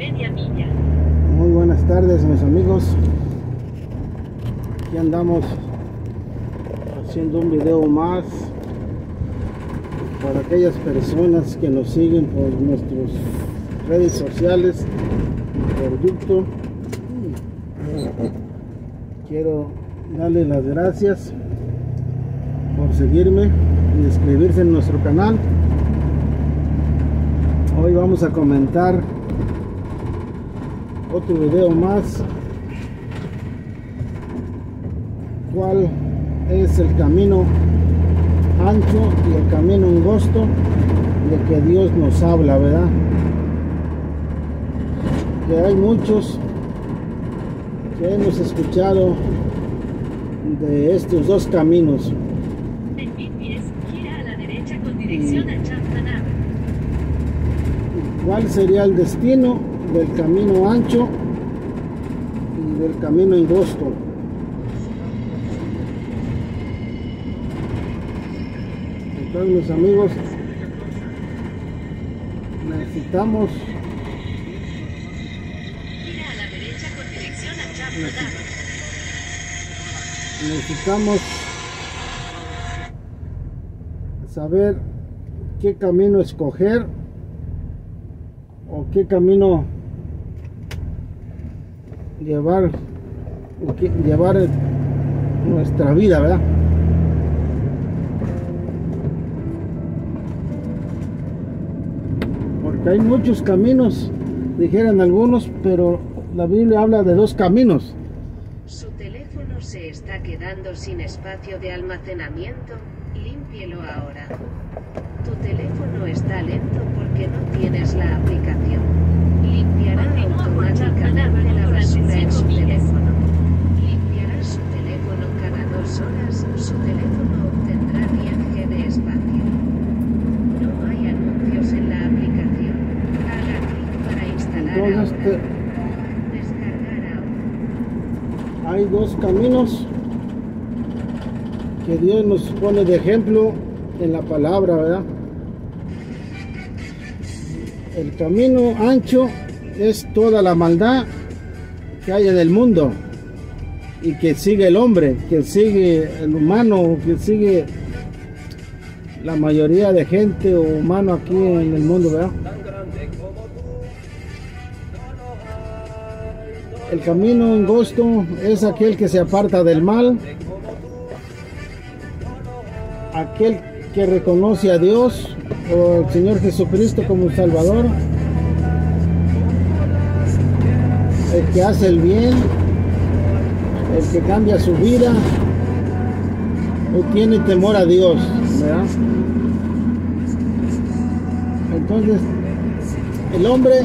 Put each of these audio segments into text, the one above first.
media milla. Muy buenas tardes mis amigos. Aquí andamos haciendo un video más para aquellas personas que nos siguen por nuestras redes sociales, por YouTube. Quiero darles las gracias por seguirme y inscribirse en nuestro canal. Hoy vamos a comentar otro video más. ¿Cuál es el camino ancho y el camino angosto de que Dios nos habla, verdad? Que hay muchos que hemos escuchado de estos dos caminos. En mil pies, gira a la derecha con dirección a Champanar. ¿Cuál sería el destino del camino ancho y del camino angosto? Entonces, mis amigos, necesitamos necesitamos saber qué camino escoger o qué camino llevar llevar nuestra vida, ¿verdad? Porque hay muchos caminos, dijeran algunos, pero la Biblia habla de dos caminos. Su teléfono se está quedando sin espacio de almacenamiento. Límpielo ahora. Tu teléfono está lento porque no tienes la aplicación. Limpiará automáticamente En su teléfono. Limpiará su teléfono cada dos horas. Su teléfono obtendrá 10 G de espacio. No hay anuncios en la aplicación. Haga clic para instalar ahora. te- Descargar ahora. hay dos caminos que Dios nos pone de ejemplo en la palabra, ¿verdad? El camino ancho es toda la maldad que hay en el mundo y que sigue el hombre, que sigue el humano, que sigue la mayoría de gente o humano aquí en el mundo, ¿verdad? El camino angosto es aquel que se aparta del mal, aquel que reconoce a Dios o al Señor Jesucristo como Salvador, el que hace el bien, el que cambia su vida o tiene temor a Dios, ¿verdad? Entonces, el hombre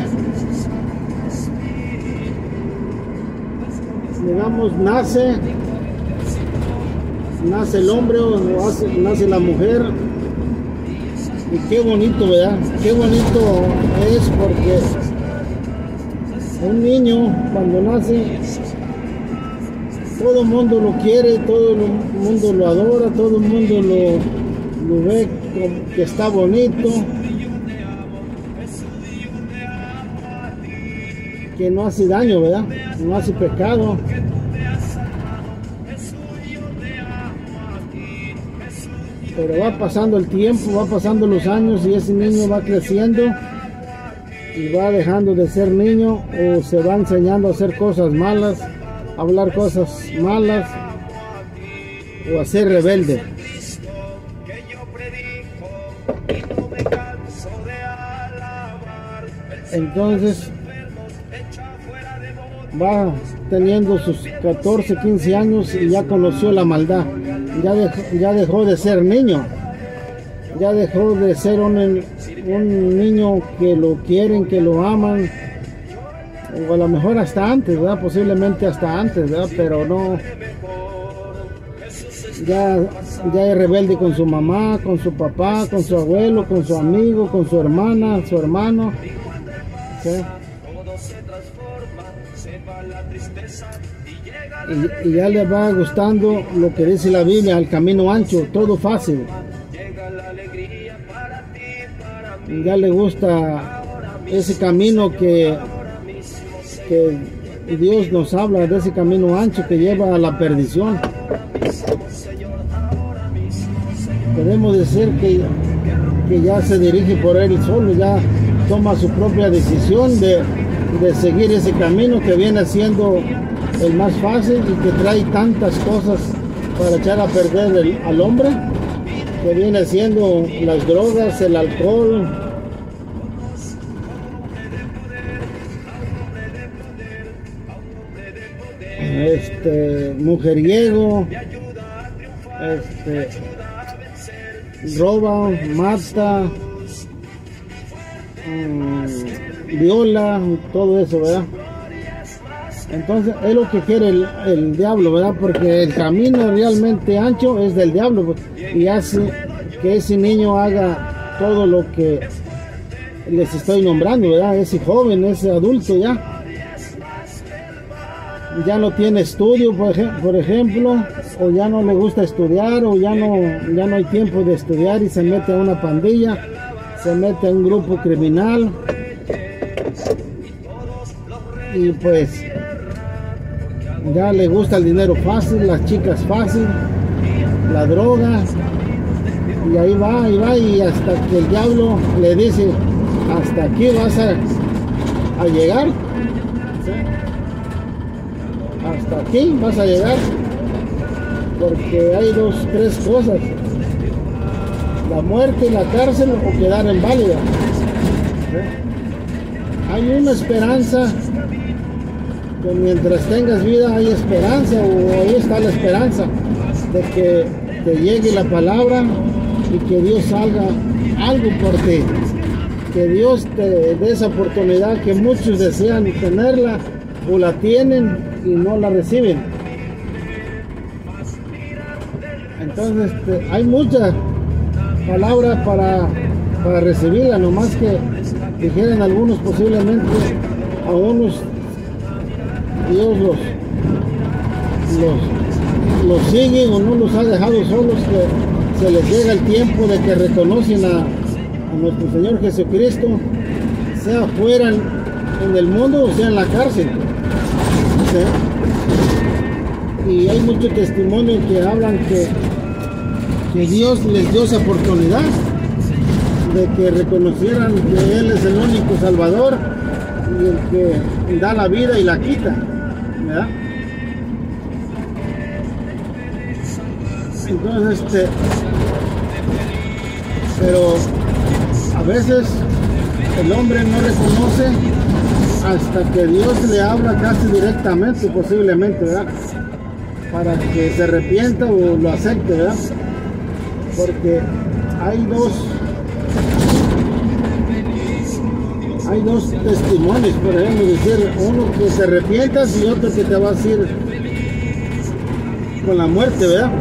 digamos, nace, nace el hombre o nace la mujer. Y qué bonito, ¿verdad? Qué bonito es porque un niño cuando nace, todo el mundo lo quiere, todo el mundo lo adora, todo el mundo lo, lo ve que está bonito. Que no hace daño, ¿verdad? No hace pecado. Pero va pasando el tiempo, va pasando los años y ese niño va creciendo y va dejando de ser niño o se va enseñando a hacer cosas malas, hablar cosas malas o a ser rebelde. Entonces va teniendo sus 14, 15 años y ya conoció la maldad. Ya dejó, ya dejó de ser niño. Ya dejó de ser un, un niño que lo quieren, que lo aman. O a lo mejor hasta antes, ¿verdad? Posiblemente hasta antes, ¿verdad? Pero no. Ya, ya es rebelde con su mamá, con su papá, con su abuelo, con su amigo, con su hermana, su hermano. y, y ya le va gustando lo que dice la Biblia, el camino ancho, todo fácil. Ya le gusta ese camino que Dios nos habla de ese camino ancho que lleva a la perdición. Podemos decir que, que ya se dirige por él solo, ya toma su propia decisión de, de seguir ese camino que viene siendo el más fácil y que trae tantas cosas para echar a perder al hombre, que viene siendo las drogas, el alcohol, este mujeriego, este roba, mata, mm, viola, todo eso, ¿verdad? Entonces es lo que quiere el, el diablo, ¿verdad? Porque el camino realmente ancho es del diablo pues, y hace que ese niño haga todo lo que les estoy nombrando, ¿verdad? Ese joven, ese adulto ya. Ya no tiene estudio, por, por ejemplo, o ya no le gusta estudiar, o ya no, ya no hay tiempo de estudiar y se mete a una pandilla, se mete a un grupo criminal. Y pues ya le gusta el dinero fácil, las chicas fácil, la droga, y ahí va, ahí va, y hasta que el diablo le dice, hasta aquí vas a, llegar, hasta aquí vas a llegar, porque hay dos, tres cosas, la muerte, la cárcel o quedar en válida. Hay una esperanza que mientras tengas vida hay esperanza o ahí está la esperanza de que te llegue la palabra y que Dios haga algo por ti. Que Dios te dé esa oportunidad que muchos desean tenerla o la tienen y no la reciben. Entonces este, hay muchas palabras para, para recibirla, nomás que dijeran algunos posiblemente a unos Dios los, los, los sigue o no los ha dejado solos, que se les llega el tiempo de que reconocen a, nuestro Señor Jesucristo, sea fuera en, el mundo o sea en la cárcel. Y hay muchos testimonios que hablan que, que Dios les dio esa oportunidad de que reconocieran que Él es el único Salvador y el que da la vida y la quita. Entonces, este, pero a veces el hombre no reconoce hasta que Dios le habla casi directamente, posiblemente, ¿verdad? Para que se arrepienta o lo acepte, ¿verdad? Porque hay dos hay dos testimonios, por ejemplo, decir, uno que se arrepientas y otro que te va a decir con la muerte, ¿verdad?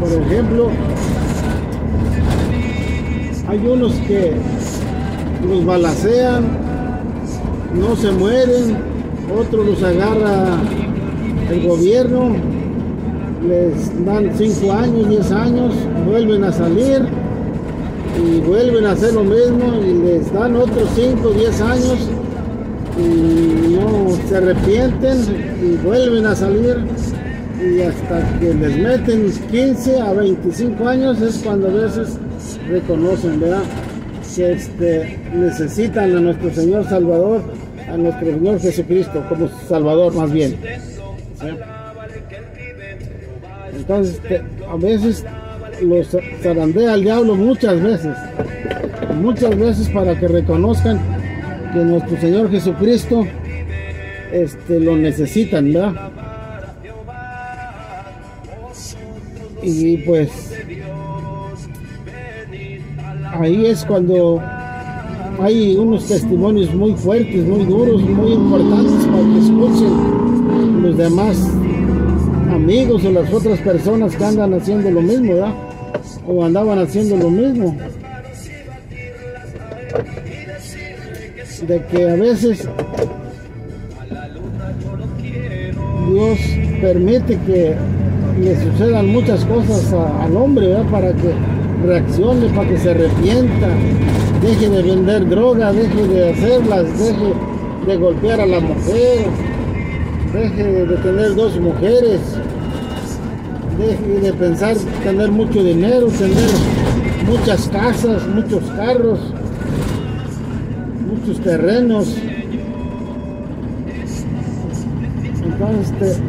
Por ejemplo, hay unos que los balacean, no se mueren, otros los agarra el gobierno, les dan 5 años, 10 años, vuelven a salir y vuelven a hacer lo mismo y les dan otros 5, 10 años y no se arrepienten y vuelven a salir y hasta que les meten 15 a 25 años es cuando a veces reconocen, ¿verdad? Que este, necesitan a nuestro Señor Salvador, a nuestro Señor Jesucristo como Salvador más bien. Entonces, a veces los zarandea el diablo muchas veces, muchas veces para que reconozcan que nuestro Señor Jesucristo este, lo necesitan, ¿verdad? Y pues ahí es cuando hay unos testimonios muy fuertes, muy duros, muy importantes para que escuchen los demás amigos o las otras personas que andan haciendo lo mismo, ¿verdad? O andaban haciendo lo mismo. De que a veces Dios permite que le sucedan muchas cosas al hombre, ¿verdad? Para que reaccione, para que se arrepienta, deje de vender droga, deje de hacerlas, deje de golpear a la mujer, deje de tener dos mujeres, deje de pensar tener mucho dinero, tener muchas casas, muchos carros, muchos terrenos. Entonces, este,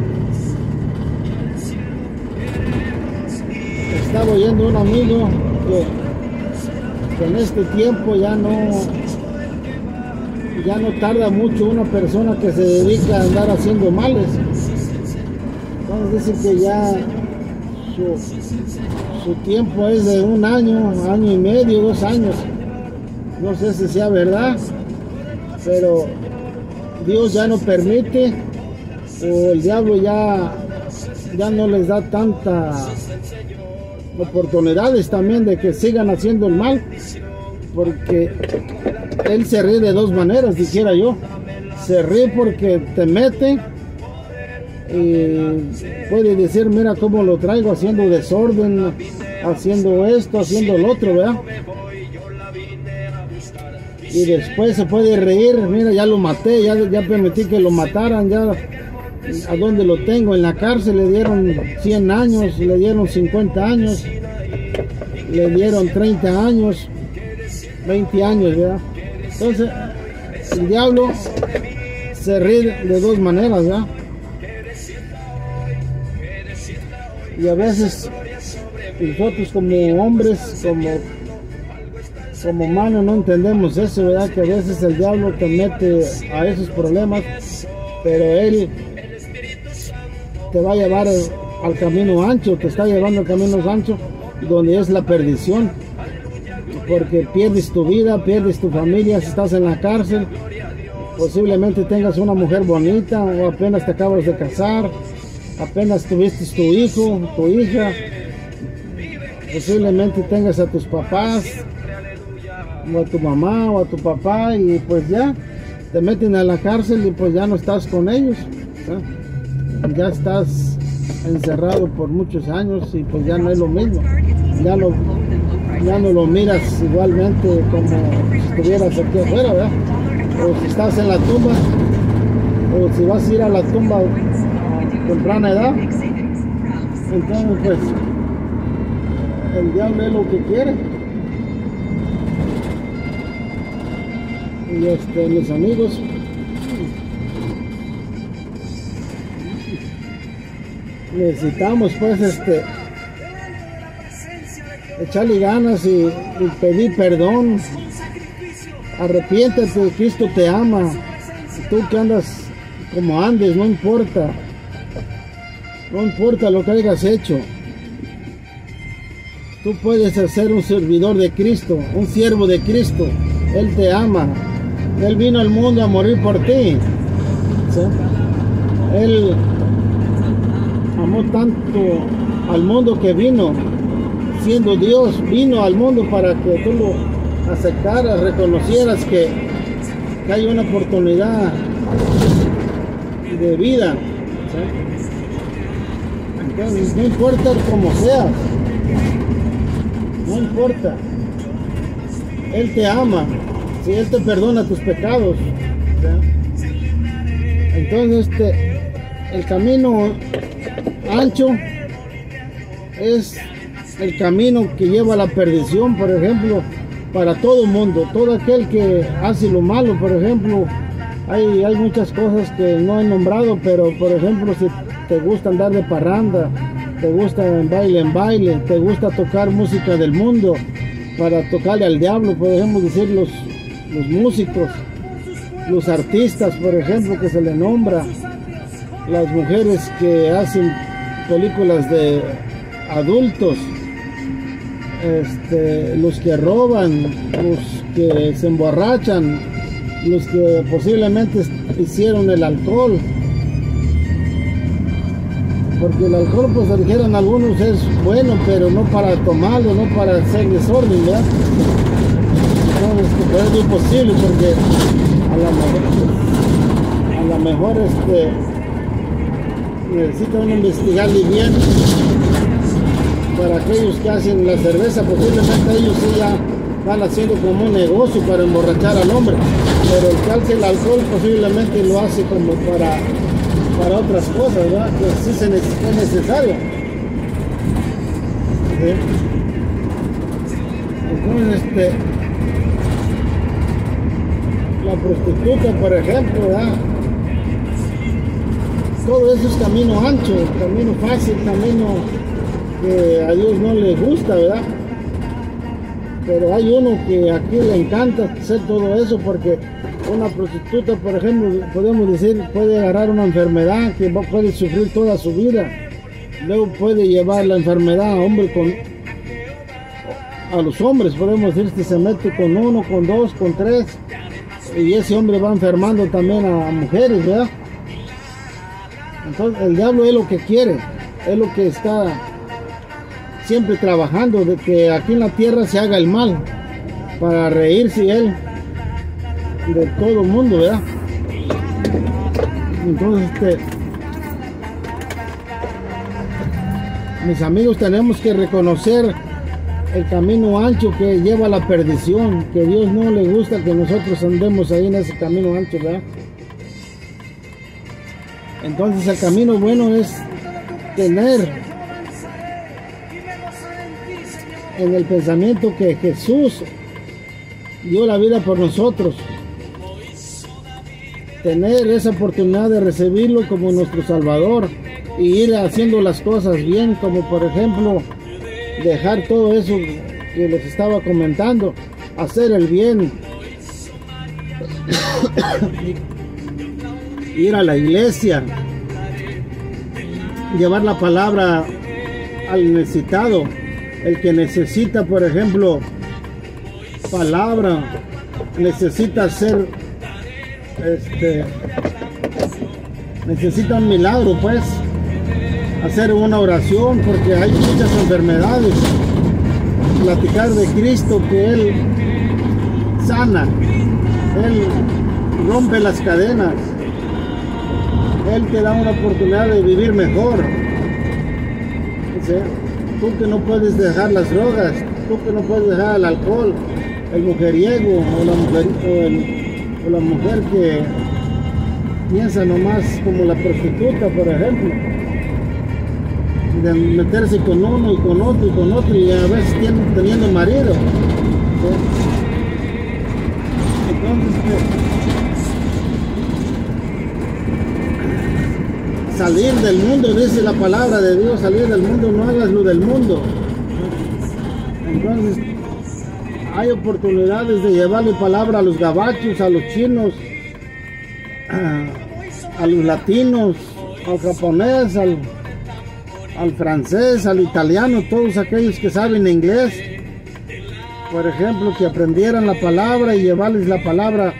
estaba oyendo un amigo que, que en este tiempo ya no ya no tarda mucho una persona que se dedica a andar haciendo males. Entonces dicen que ya su, tiempo es de un año, año y medio, dos años. No sé si sea verdad, pero Dios ya no permite o el diablo ya, ya no les da tanta oportunidades también de que sigan haciendo el mal, porque él se ríe de dos maneras, dijera yo. Se ríe porque te mete y puede decir, mira cómo lo traigo haciendo desorden, haciendo esto, haciendo lo otro, ¿verdad? Y después se puede reír, mira, ya lo maté, ya, ya permití que lo mataran, ya a dónde lo tengo, en la cárcel le dieron 100 años, le dieron 50 años, le dieron 30 años, 20 años, ¿verdad? Entonces, el diablo se ríe de dos maneras, ¿verdad? Y a veces nosotros como hombres, como, como humanos, no entendemos eso, ¿verdad? Que a veces el diablo te mete a esos problemas, pero él te va a llevar al camino ancho, te está llevando al camino ancho, donde es la perdición porque pierdes tu vida, pierdes tu familia si estás en la cárcel. Posiblemente tengas una mujer bonita o apenas te acabas de casar, apenas tuviste tu hijo, tu hija. Posiblemente tengas a tus papás o a tu mamá o a tu papá y pues ya te meten a la cárcel y pues ya no estás con ellos. Ya estás encerrado por muchos años y pues ya no es lo mismo. Ya no, ya no lo miras igualmente como si estuvieras aquí afuera, ¿verdad? O si estás en la tumba, o si vas a ir a la tumba temprana edad. Entonces, pues, el diablo es lo que quiere. Y este, mis amigos, necesitamos pues este echarle ganas y, pedir perdón. Arrepiéntete, Cristo te ama. Tú que andas como andes, no importa. No importa lo que hayas hecho. Tú puedes ser un servidor de Cristo, un siervo de Cristo. Él te ama. Él vino al mundo a morir por ti. Él amó tanto al mundo que vino siendo Dios, vino al mundo para que tú lo aceptaras, reconocieras que, hay una oportunidad de vida. No importa cómo seas, no importa. Él te ama, si Él te perdona tus pecados. Entonces, este, el camino ancho es el camino que lleva a la perdición, por ejemplo, para todo el mundo. Todo aquel que hace lo malo, por ejemplo, hay, hay muchas cosas que no he nombrado, pero por ejemplo, si te gusta andar de parranda, te gusta en baile en baile, te gusta tocar música del mundo, para tocarle al diablo, podemos decir los, los músicos, los artistas, por ejemplo, que se le nombra, las mujeres que hacen películas de adultos, este, los que roban, los que se emborrachan, los que posiblemente hicieron el alcohol. Porque el alcohol, pues dijeron algunos, es bueno, pero no para tomarlo, no para hacer desorden, ¿verdad? Entonces, es imposible porque a lo mejor, a lo mejor este, necesitan investigarle bien para aquellos que hacen la cerveza, posiblemente ellos ya van haciendo como un negocio para emborrachar al hombre. Pero el que hace el alcohol posiblemente lo hace como para, para otras cosas, ¿verdad? Que sí se neces- es necesario. ¿Sí? Entonces, este, la prostituta, por ejemplo, ¿verdad? todo eso es camino ancho, camino fácil, camino que a Dios no le gusta, ¿verdad? Pero hay uno que aquí le encanta hacer todo eso porque una prostituta, por ejemplo, podemos decir, puede agarrar una enfermedad que puede sufrir toda su vida. Luego puede llevar la enfermedad a hombre con a los hombres, podemos decir que se mete con uno, con dos, con tres, y ese hombre va enfermando también a mujeres, ¿verdad? Entonces el diablo es lo que quiere, es lo que está siempre trabajando, de que aquí en la tierra se haga el mal, para reírse él de todo el mundo, ¿verdad? Entonces, este, mis amigos, tenemos que reconocer el camino ancho que lleva a la perdición, que Dios no le gusta que nosotros andemos ahí en ese camino ancho, ¿verdad? Entonces el camino bueno es tener en el pensamiento que Jesús dio la vida por nosotros. Tener esa oportunidad de recibirlo como nuestro Salvador y ir haciendo las cosas bien, como por ejemplo dejar todo eso que les estaba comentando, hacer el bien, ir a la iglesia, llevar la palabra al necesitado, el que necesita, por ejemplo, palabra, necesita hacer, este, necesita un milagro, pues, hacer una oración, porque hay muchas enfermedades, platicar de Cristo, que Él sana, Él rompe las cadenas. Él te da una oportunidad de vivir mejor. Tú que no puedes dejar las drogas, tú que no puedes dejar el alcohol, el mujeriego o la mujer, o el- la mujer que piensa nomás como la prostituta, por ejemplo, de meterse con uno y con otro y con otro y a veces tienen- teniendo marido. Entonces, pues, salir del mundo, dice la palabra de Dios, salir del mundo, no hagas lo del mundo. Entonces, hay oportunidades de llevarle palabra a los gabachos, a los chinos, a los latinos, al japonés, al, francés, al italiano, todos aquellos que saben inglés. Por ejemplo, que aprendieran la palabra y llevarles la palabra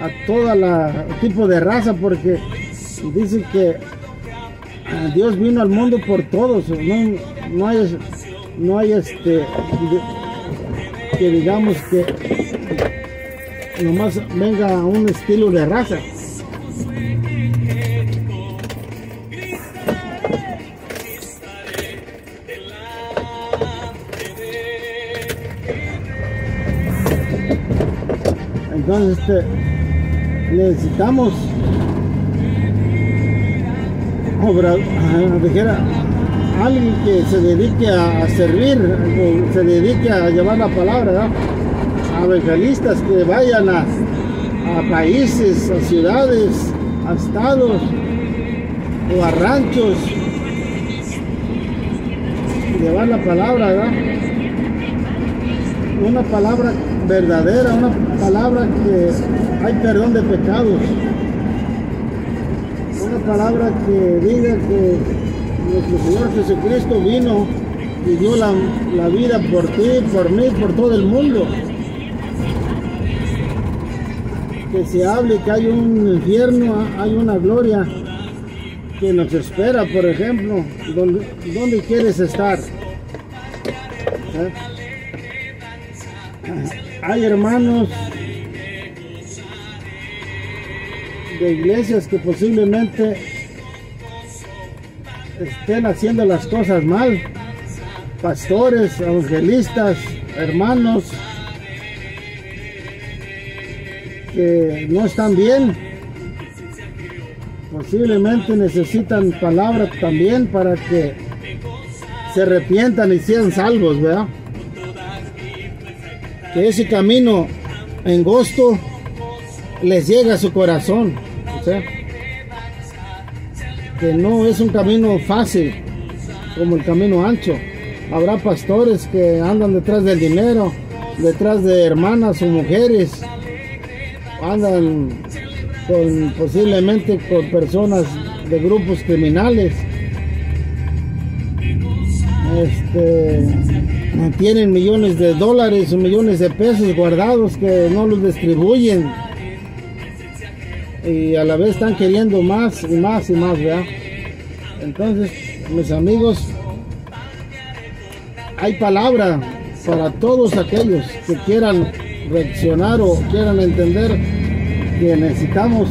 a toda la tipo de raza, porque dice que Ah, Dios vino al mundo por todos, no, no hay, no hay este, que digamos que nomás venga un estilo de raza. Entonces, este, necesitamos obra, ah, alguien que se dedique a, servir, se dedique a llevar la palabra, ¿verdad? a evangelistas que vayan a, a países, a ciudades, a estados o a ranchos, llevar la palabra, ¿verdad? Una palabra verdadera, una palabra que hay perdón de pecados una palabra que diga que nuestro Señor Jesucristo vino y dio la, la vida por ti, por mí, por todo el mundo. Que se hable que hay un infierno, hay una gloria que nos espera, por ejemplo. ¿Dónde, quieres estar? ¿Eh? Hay hermanos de iglesias que posiblemente estén haciendo las cosas mal. Pastores, evangelistas, hermanos que no están bien. Posiblemente necesitan palabras también para que se arrepientan y sean salvos, ¿verdad? Que ese camino angosto les llega a su corazón. Sea, que no es un camino fácil como el camino ancho. Habrá pastores que andan detrás del dinero, detrás de hermanas o mujeres, andan con posiblemente con personas de grupos criminales. Este, tienen millones de dólares o millones de pesos guardados que no los distribuyen y a la vez están queriendo más y más y más, ¿verdad? Entonces, mis amigos, hay palabra para todos aquellos que quieran reaccionar o quieran entender que necesitamos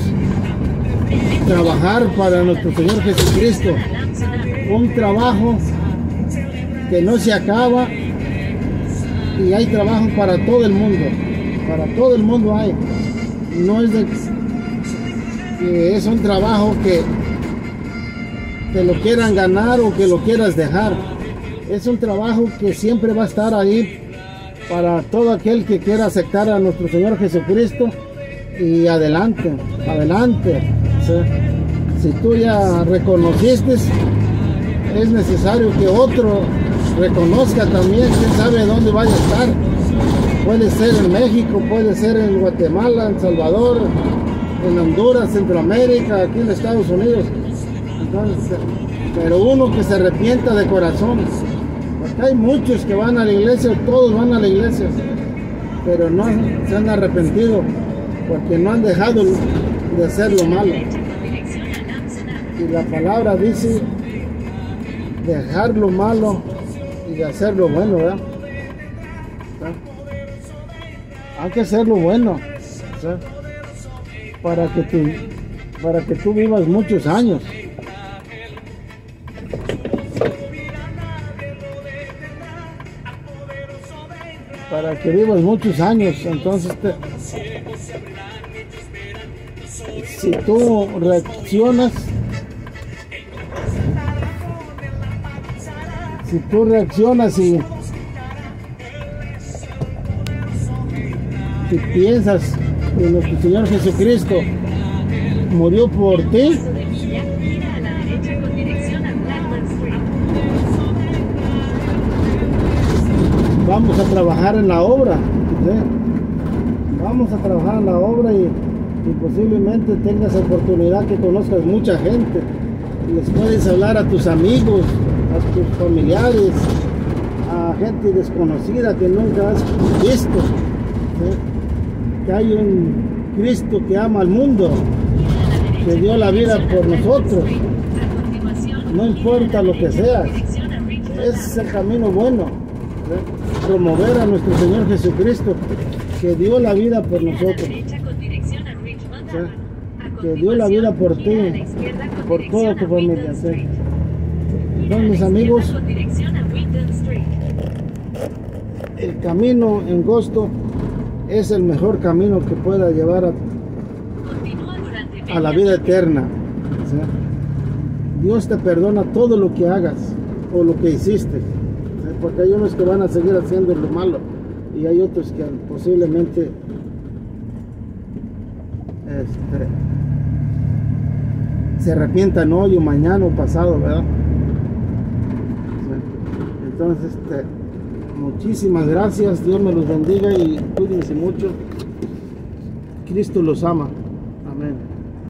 trabajar para nuestro Señor Jesucristo. Un trabajo que no se acaba y hay trabajo para todo el mundo. Para todo el mundo hay. No es de es un trabajo que te lo quieran ganar o que lo quieras dejar. Es un trabajo que siempre va a estar ahí para todo aquel que quiera aceptar a nuestro Señor Jesucristo y adelante, adelante. si tú ya reconociste, es necesario que otro reconozca también, quién sabe dónde vaya a estar. Puede ser en México, puede ser en Guatemala, en Salvador, en Honduras, Centroamérica, aquí en Estados Unidos. pero uno que se arrepienta de corazón. Porque hay muchos que van a la iglesia, todos van a la iglesia, pero no se han arrepentido porque no han dejado de hacer lo malo. Y la palabra dice dejar lo malo y de hacer lo bueno, ¿verdad? Hay que hacer lo bueno para que tú, para que tú vivas muchos años. Para que vivas muchos años, entonces si tú reaccionas, si tú reaccionas y si piensas nuestro Señor Jesucristo murió por ti. Vamos a trabajar en la obra. Vamos a trabajar en la obra y, posiblemente tengas oportunidad que conozcas mucha gente. Les puedes hablar a tus amigos, a tus familiares, a gente desconocida que nunca has visto que hay un Cristo que ama al mundo, que dio la vida por nosotros. No importa lo que sea, es el camino bueno. Promover a nuestro Señor Jesucristo, que dio la vida por nosotros. Que dio la vida por ti, por toda tu familia. Entonces, mis amigos, el camino en Gosto es el mejor camino que pueda llevar a, la vida eterna. Dios te perdona todo lo que hagas o lo que hiciste. Porque hay unos que van a seguir haciendo lo malo y hay otros que posiblemente este, se arrepientan hoy o mañana o pasado, ¿verdad? Entonces, este, Muchísimas gracias, Dios me los bendiga y cuídense mucho. Cristo los ama.